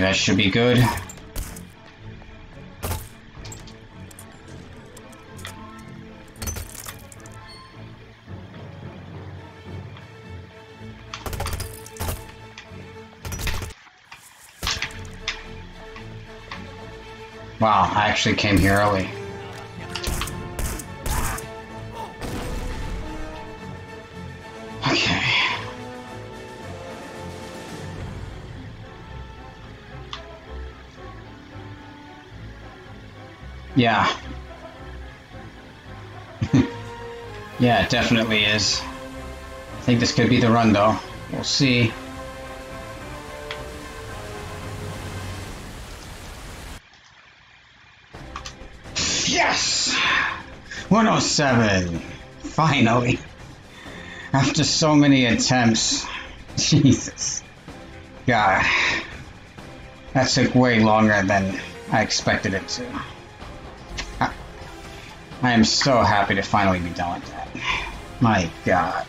that should be good. Wow, I actually came here early. Yeah. yeah, it definitely is. I think this could be the run though. We'll see. Yes! 107! Finally! After so many attempts. Jesus. God. That took way longer than I expected it to. I, am so happy to finally be done with that. My God.